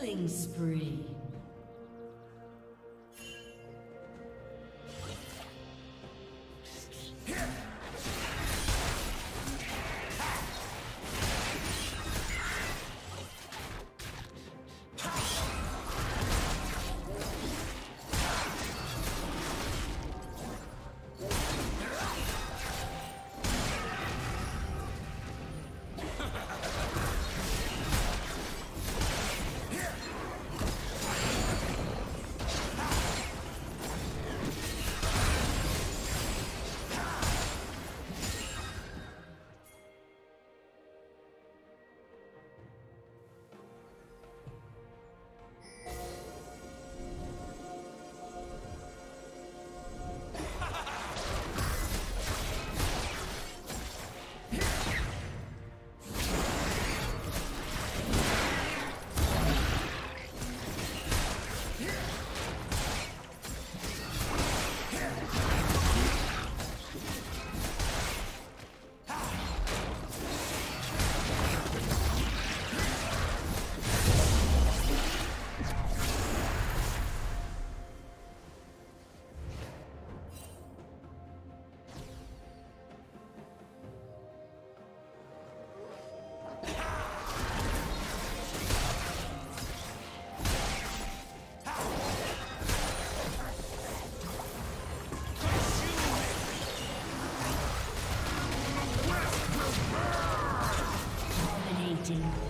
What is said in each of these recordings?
Killing spree. Dominating.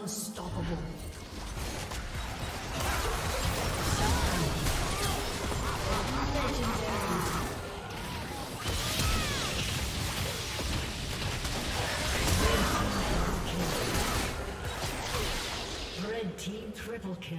Unstoppable. Red team triple kill.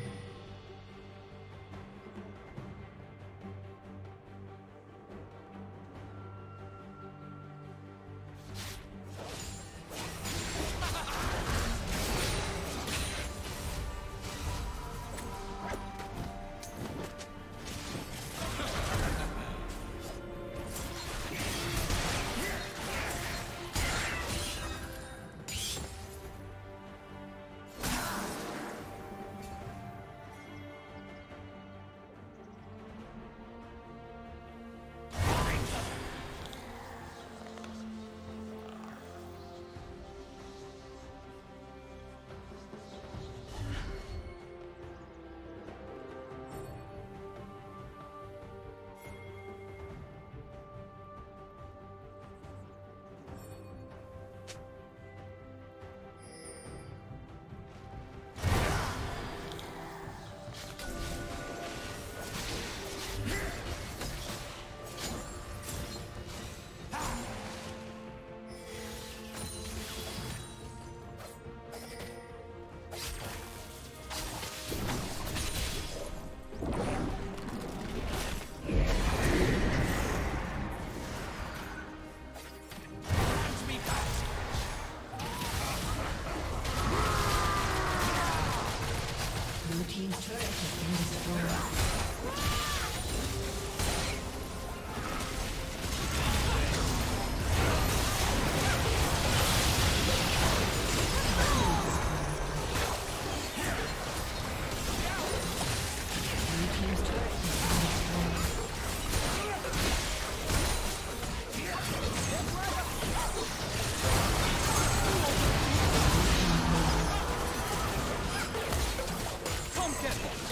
Careful.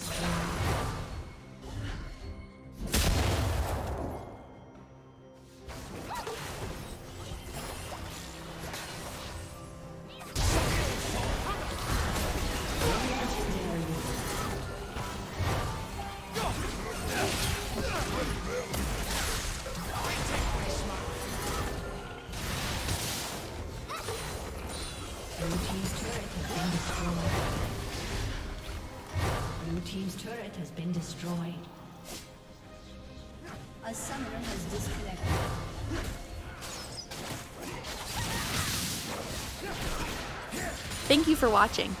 destroyed. Has been destroyed. destroyed. A summoner has disconnected. Thank you for watching.